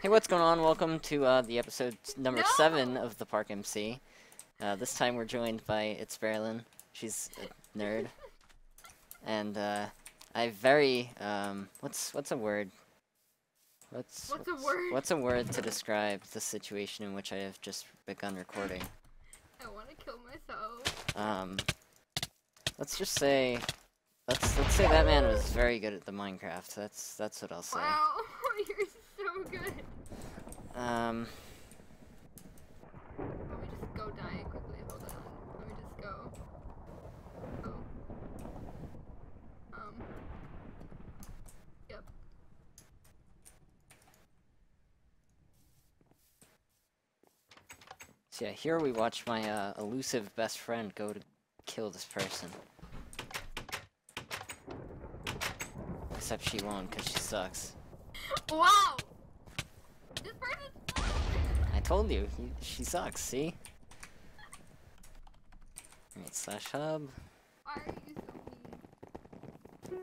Hey, what's going on? Welcome to uh, the episode number No! seven of the Park MC. Uh, this time we're joined by itsbearlynn. She's a nerd, and uh, I very um, what's what's a word? What's What's a word? What's a word to describe the situation in which I have just begun recording? I want to kill myself. Um, let's just say, let's let's say that man was very good at the Minecraft. That's that's what I'll say. Wow, you're so good. Um, Let me just go die quickly. Hold on. Let me just go. Go. Um. Yep. So yeah, here we watch my uh, elusive best friend go to kill this person. Except she won't, because she sucks. Wow. This person. Told you, he, she sucks, see? Slash hub. Why are you so mean?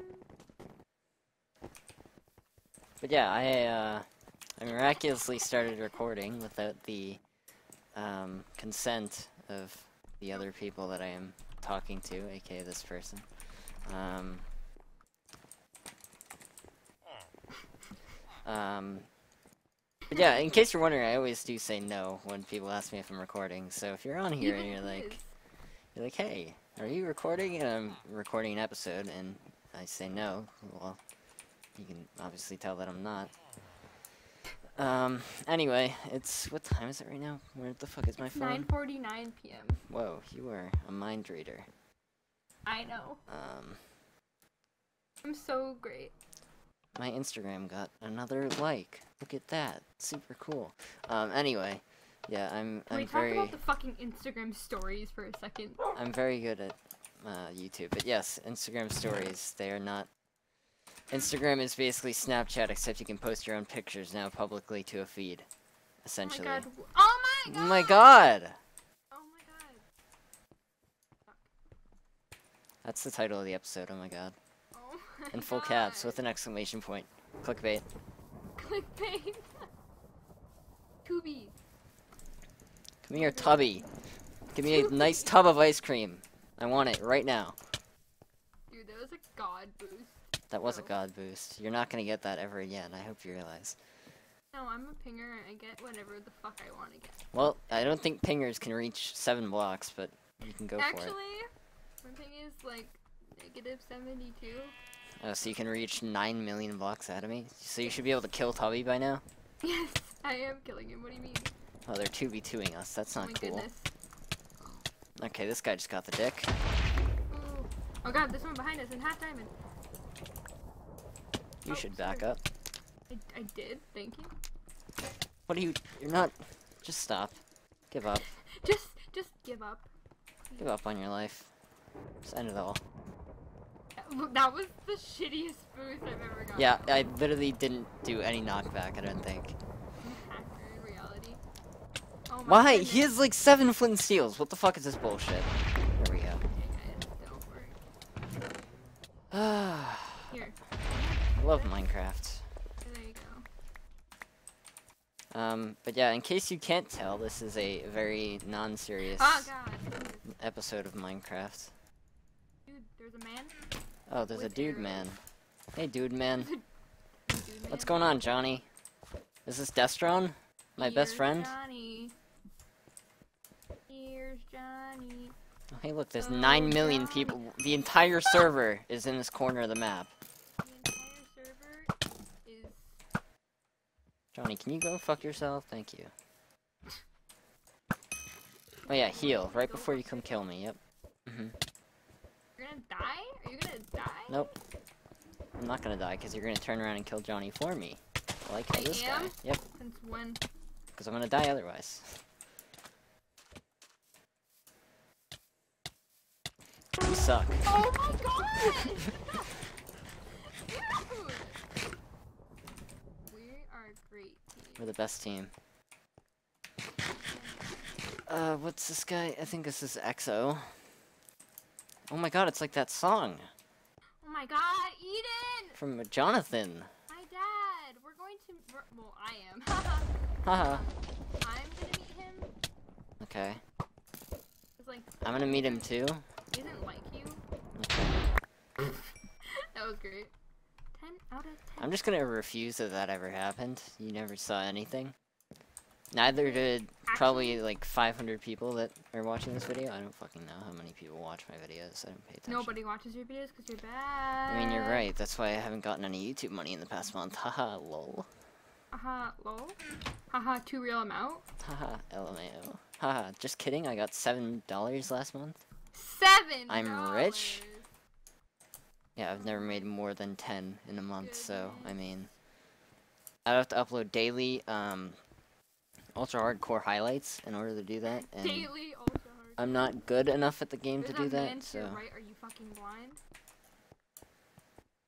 But yeah, I, uh, I miraculously started recording without the, um, consent of the other people that I am talking to, aka this person. Um, um, yeah, in case you're wondering, I always do say no when people ask me if I'm recording. So if you're on here and you're like, you're like, hey, are you recording? And I'm recording an episode, and I say no. Well, you can obviously tell that I'm not. Um. Anyway, it's what time is it right now? Where the fuck is my It's phone? 9:49 p.m. Whoa, you are a mind reader. I know. Um, I'm so great. my Instagram got another like. Look at that, super cool. Um. Anyway, yeah, I'm Can we I'm talk very about the fucking Instagram stories for a second? I'm very good at uh, YouTube, but yes, Instagram stories. They are not. Instagram is basically Snapchat, except you can post your own pictures now publicly to a feed, Oh my essentially. god. Oh my god. Oh my god! Oh my god. That's the title of the episode. Oh my god! Oh my In full caps with an exclamation point. Clickbait. Clickbait. Tubi. Come here, tubby. Give me a nice tub of ice cream. I want it right now. Dude, that was a god boost. That was a god boost. You're not gonna get that ever again. I hope you realize. No, I'm a pinger and I get whatever the fuck I want to get. Well, I don't think pingers can reach seven blocks, but you can go Actually, for it. Actually, my thing is like negative 72. Oh, so you can reach nine million blocks out of me. So you should be able to kill Tubby by now. Yes, I am killing him. What do you mean? Oh, they're two v twoing us. That's oh not my cool. goodness. Okay, this guy just got the dick. Ooh. Oh god, this one behind us in half diamond. You Oh, should back sorry. up. I, I did, thank you. What are you? You're not. Just stop. Give up. Just, just give up. Give up on your life. Just end it all. That- was the shittiest boost I've ever gotten. Yeah, I literally didn't do any knockback. I don't think. I'm a hacker in reality. Oh Why? goodness. He has like seven flint and steels. What the fuck is this bullshit? There we go. Okay, guys, don't worry. I love Minecraft. there you go. Um, but yeah, in case you can't tell, this is a very non-serious Oh god. episode of Minecraft. Dude, there's a man. Oh, there's a dude arrows. man. Hey, dude man. Dude, What's man. going on, Johnny? Is this Destron? My best friend? Johnny. Here's Johnny. Oh, hey, look, there's Oh, 9 million Johnny. people. The entire server is in this corner of the map. The is. Johnny, can you go fuck yourself? Thank you. Oh yeah, heal, right before you come kill me, yep. hmm You're gonna die? Are you gonna die? Nope. I'm not gonna die, because you're gonna turn around and kill Johnny for me. I how I this guy. Yep, Since when? because I'm gonna die otherwise. You suck. Oh my god! We are a great team. We're the best team. Uh, what's this guy? I think this is EXO. Oh my god, it's like that song Oh my god, Eden! from Jonathan. My dad! We're going to. Well, I am. Haha. I'm gonna meet him. Okay. Like I'm gonna meet him too. he doesn't like you. Okay. That was great. Ten out of ten. I'm just gonna refuse that that ever happened. You never saw anything. Neither did probably like 500 people that are watching this video. I don't fucking know how many people watch my videos. I don't pay attention. Nobody watches your videos because you're bad. I mean, you're right. That's why I haven't gotten any YouTube money in the past month. Haha, lol. Haha, lol. Haha, too real amount. Haha, LMAO. Haha, just kidding. I got $7 last month. Seven. I'm rich? Yeah, I've never made more than 10 in a month, so, I mean... I have to upload daily, um, ultra hardcore highlights in order to do that, and Daily ultra hard. I'm not good enough at the game to do that, so... right. Are you fucking blind?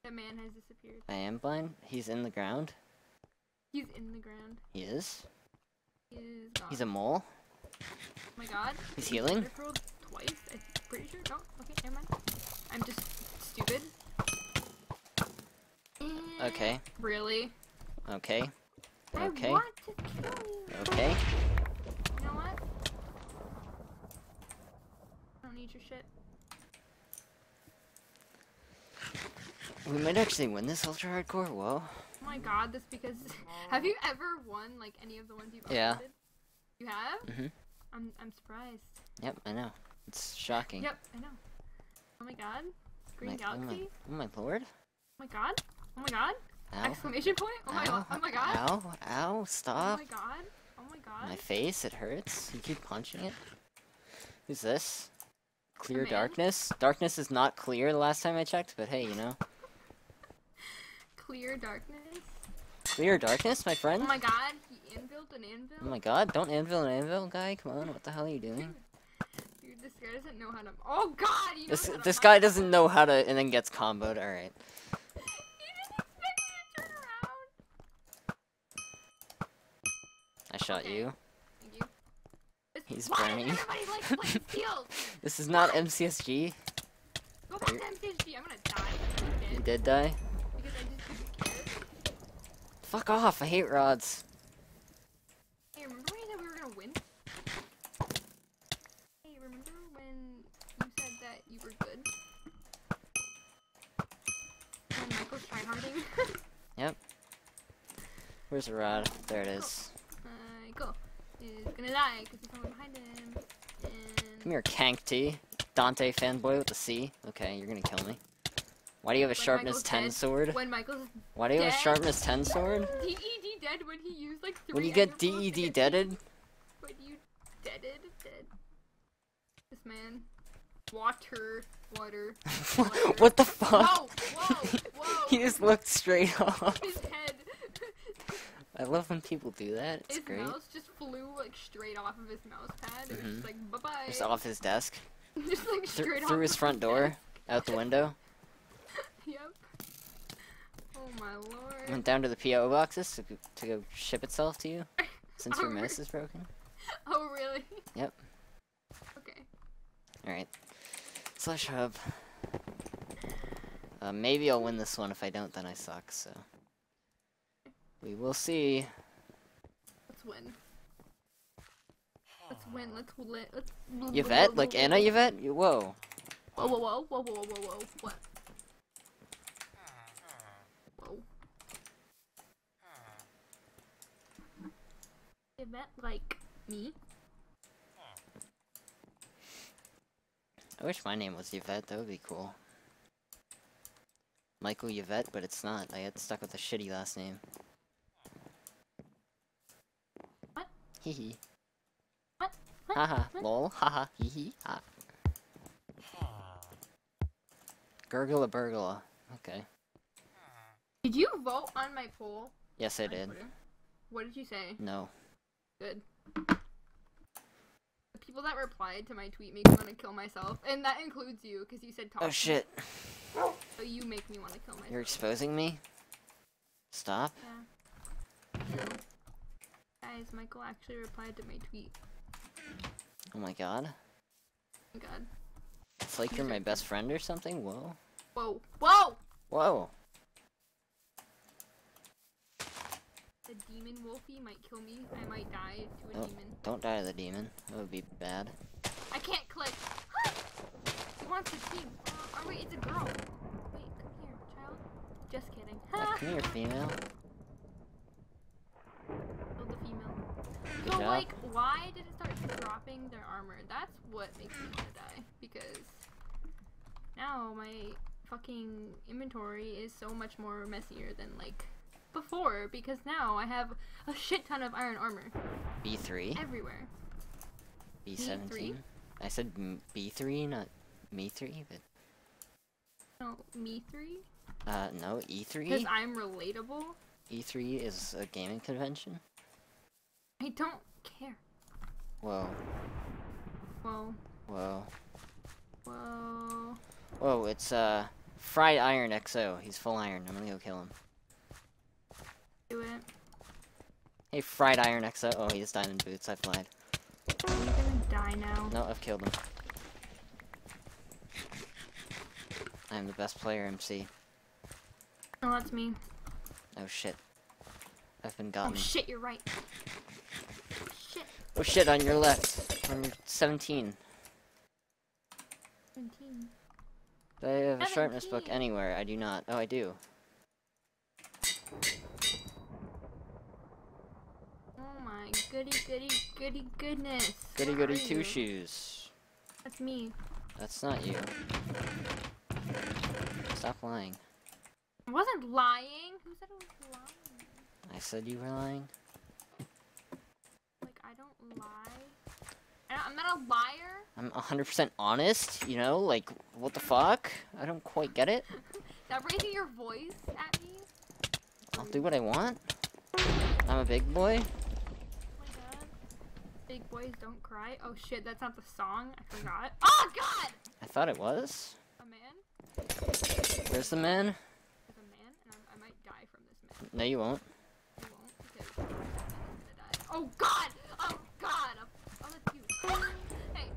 That man has disappeared. I am blind. He's in the ground. He's in the ground. He is. He is gone. He's a mole. Oh my god. He's healing. Twice. I'm pretty sure. No. Okay, never mind. I'm just stupid. Okay. Really? Okay. Okay. I want to kill you. Okay. You know what? I don't need your shit. We might actually win this ultra hardcore. Whoa. Oh my god, this because have you ever won like any of the ones you've Yeah. uploaded? You have? Mhm. I'm I'm surprised. Yep, I know. It's shocking. Yep, I know. Oh my god. Green My- oh my, Galaxy? oh my lord. Oh my god. Oh my god. Ow. Exclamation point. Oh my Ow. Oh my god. Ow. Ow. Stop. Oh my god. Oh my god. My face, it hurts. You keep punching it. Who's this? Clear man? darkness? Darkness is not clear the last time I checked, but hey, you know. Clear darkness. Clear darkness, my friend? Oh my god. He anviled an anvil. Oh my god, don't anvil an anvil, guy. Come on, what the hell are you doing? Dude, this guy doesn't know how to. Oh god. This this guy doesn't know how to and then gets comboed. Alright. Shot Okay. you. Thank you. He's Why burning. Like. This is not MCSG. Go back you- to MCSG. I'm gonna die. You did die? I just didn't care. Fuck off, I hate rods. Hey, remember when you said we were gonna win? Hey, remember when you said that you were good? When Michael's tryharding? Where's the rod? There it is. Michael is gonna die because there's someone behind him. And Come here, Kank T. Dante fanboy with the C. Okay, you're gonna kill me. Why do you have a When sharpness Michael's 10 dead. sword? when Michael's Why do you have a sharpness 10 sword? DED dead when he used like three When you get DED deaded? When you deaded, dead. This man. Water, water. what the fuck? Whoa, whoa, whoa. he just looked straight off. His. I love when people do that. It's his great. mouse just flew like straight off of his mouse pad. It was Mhm. just like bye bye. Just off his desk. just like straight off through his front door. Out the window. Yep. Oh my lord. Went down to the PO boxes to, go- to go ship itself to you. Since your Oh, mouse is broken. Oh really? Yep. Okay. Alright. Slash hub. Uh, maybe I'll win this one. If I don't, then I suck, so. We will see. Let's win. Let's win. Let's win. Let's. Yvette? Like Anna Yvette? You- Whoa. Whoa, whoa, whoa, whoa, whoa, whoa, whoa, whoa. What? Whoa. Yvette like me? I wish my name was Yvette. That would be cool. Michael Yvette, but it's not. I got stuck with a shitty last name. What? Hee hee. What? What? Haha. What? Lol. Haha. Hee hee. Ha. Gurgla burgla. Okay. Did you vote on my poll? Yes, I did. Twitter? What did you say? No. Good. The people that replied to my tweet make me want to kill myself, and that includes you, because you said talk. Oh shit. So you make me want to kill myself. You're exposing me? Stop. Yeah. Michael actually replied to my tweet. Oh my god. Oh my god. It's like you're my best friend or something? Whoa. Whoa. Whoa! Whoa. The demon wolfie might kill me. I might die to a Oh. demon. Don't die to the demon. That would be bad. I can't click. he wants to team. Oh wait, it's a girl. Wait, come here, child. Just kidding. Oh, come here, female. Oh, the female. Good so job. like, why did it start dropping their armor? That's what makes me want to die. Because now my fucking inventory is so much more messier than like before. Because now I have a shit ton of iron armor B3? everywhere. B17? I said B3, not me 3, but. No, me three. Uh, no, E3? Because I'm relatable. E3 is a gaming convention? Don't care. Whoa, Whoa, whoa. whoa. Whoa, it's, uh, Fried Iron XO. He's full iron. I'm gonna go kill him. Do it. Hey, Fried Iron XO. Oh, he has diamond boots. I've lied. Are you gonna die now? No, I've killed him. I'm the best player, MC. Oh, that's me. Oh shit. I've been gotten. Oh shit, you're right. Shit. Oh shit, on your left. On your 17. 17. Do I have a sharpness book anywhere? I do not. Oh, I do. Oh my goody goody goody goodness. Goody Where goody two you? shoes. That's me. That's not you. Stop lying. I wasn't lying. Who said I was lying? I said you were lying. Like I don't lie. I- I'm not a liar. I'm 100% honest, you know? Like, what the fuck? I don't quite get it. Stop raising your voice at me. I'll do what I want. I'm a big boy. Oh my god. Big boys don't cry. Oh shit, that's not the song. I forgot. Oh god! I thought it was. A man? Where's the man? There's a man, and I, I might die from this man. No, you won't. I won't because I'm gonna die. Oh god! Oh, oh that's you. hey,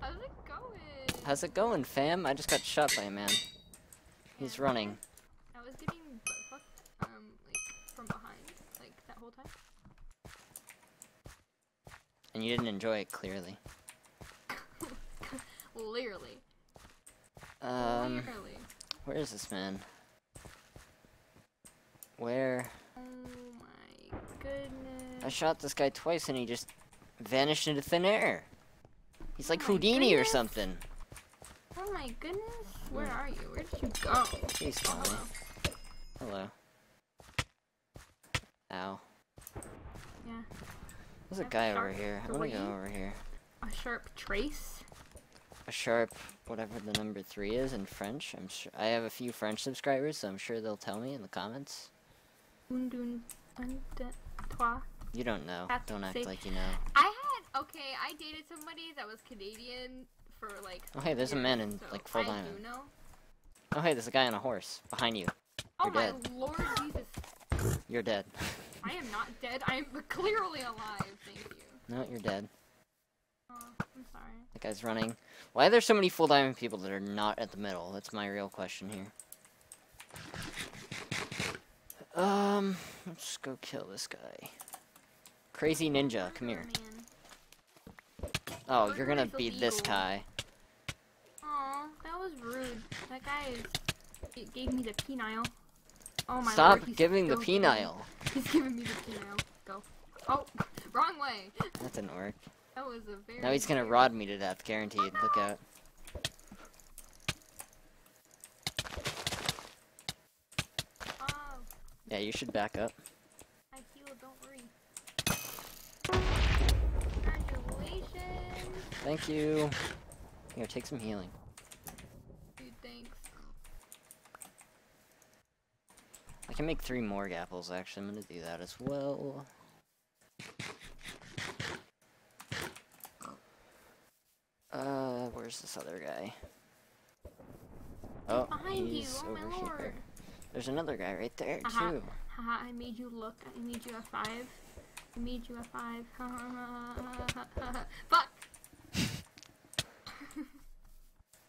how's it going? How's it going, fam? I just got shot by a man. He's Yeah, running. I was getting butt fucked, um, like from behind, like that whole time. And you didn't enjoy it, clearly. Literally. Um, Literally. where is this man? Where? Oh my goodness. I shot this guy twice and he just vanished into thin air. He's like Oh Houdini or something. Oh my goodness. Where hmm. are you? Where did you go? Please Oh, tell hello. Hello. Ow. Yeah. There's a guy over here. I'm gonna go over here. A sharp trace. A sharp, whatever the number three is in French. I'm sure I have a few French subscribers, so I'm sure they'll tell me in the comments. Un, deux, un, deux, trois. You don't know. That's Don't act like you know. I had okay. I dated somebody that was Canadian for like. Oh, hey, there's a man in, so like, full I diamond. Oh, hey, there's a guy on a horse behind you. Oh You're my dead. lord Jesus! You're dead. I am not dead. I am clearly alive. Thank you. no, you're dead. Oh, I'm sorry. That guy's running. Why are there so many full diamond people that are not at the middle? That's my real question here. Um, let's go kill this guy. Crazy ninja, come here. Oh, you're gonna beat this guy. Was rude. That guy is, gave me the penile. Oh my Stop lord, giving the penile. He's giving me the penile. Go. Oh, wrong way. That didn't work. That was a very. Now he's gonna weird- rod me to death, guaranteed. Look out. Oh, Yeah, you should back up. I heal. Don't worry. Congratulations, Thank you. Here, take some healing. dude. Thanks. I can make three more apples, actually. I'm gonna do that as well. Uh, where's this other guy? Oh, Behind he's Oh over my here. lord. There's another guy right there, Haha. too. Haha, I made you look. I made you a five. I made you a five. Fuck.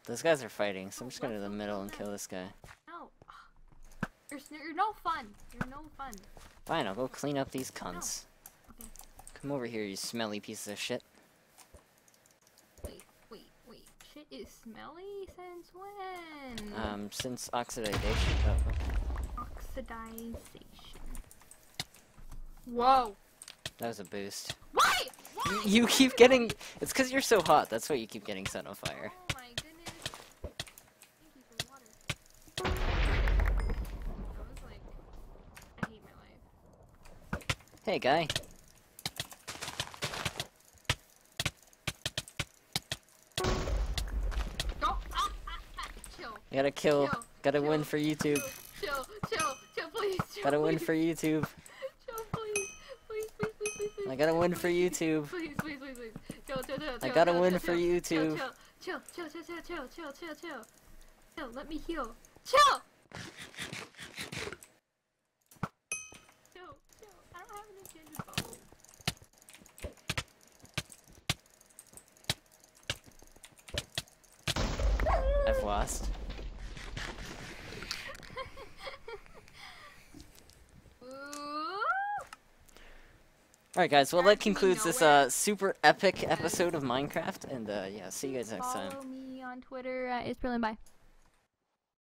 Those guys are fighting, so I'm just going to the middle and kill this guy. No. You're, you're no fun. You're no fun. Fine, I'll go clean up these cunts. Okay. Come over here, you smelly piece of shit. Wait, wait, wait. Shit is smelly since when? Um, since oxidation. Oh, oh, Oxidization. Whoa. that was a boost. Why? Why? You keep getting. It's because you're so hot. That's why you keep getting set on fire. Oh my goodness. Thank you for the water. I was like, I hate my life. Hey, guy. Ah, ah, ah. Chill. Gotta kill. Chill, Gotta win for YouTube. Chill, chill, chill, please. Chill, Gotta win for YouTube. Chill, please. Please, please, please, please, please. I gotta win for YouTube. Please, please, please, please. Chill, chill, chill, I gotta chill, win chill, for YouTube. Chill, chill, chill, chill, chill, chill, chill, chill, chill. Chill, let me heal. Chill! Chill, chill. I don't have an enchanted bow. I've lost. Ooh. Alright, guys, well, that concludes this uh, super epic episode of Minecraft, and uh, yeah, see you guys next time. Follow me on Twitter at itsbearlynn. Bye.